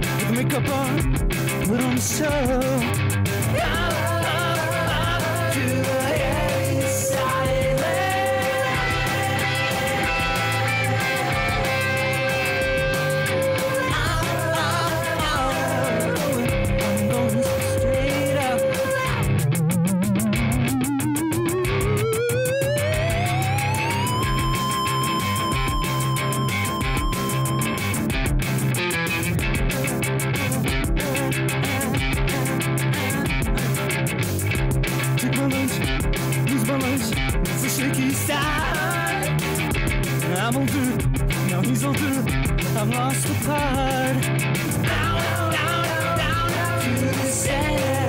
with makeup on, but I'm so. I'm all older, now he's all older, I'm lost the part. Down, down, down, down, down to the center.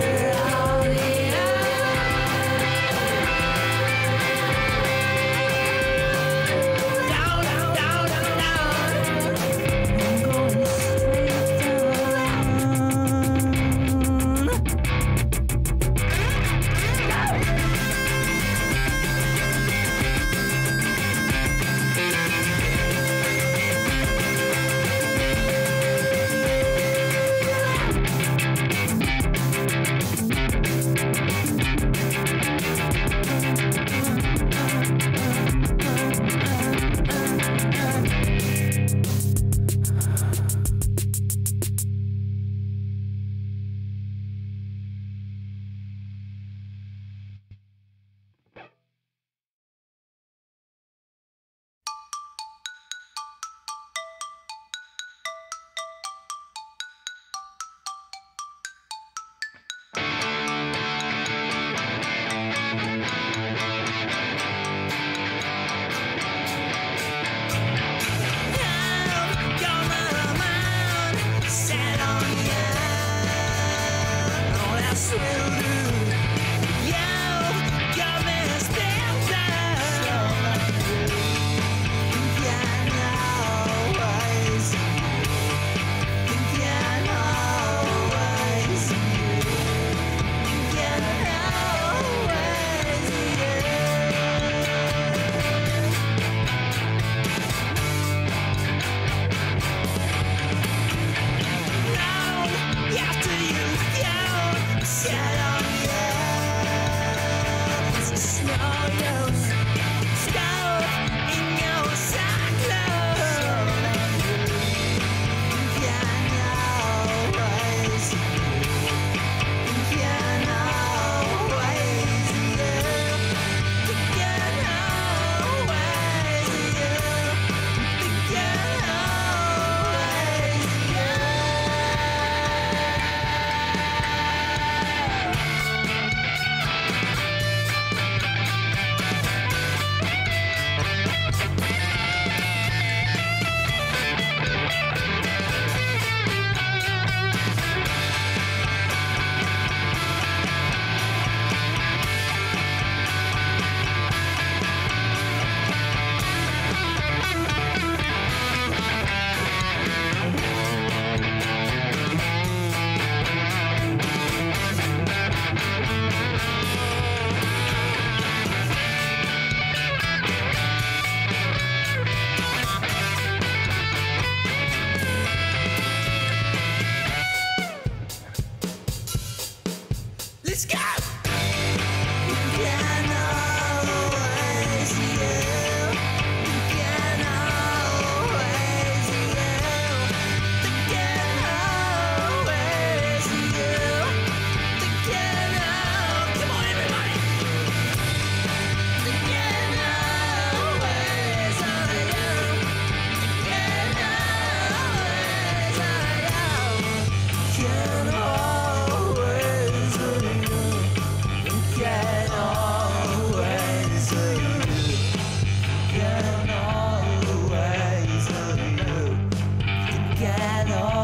know.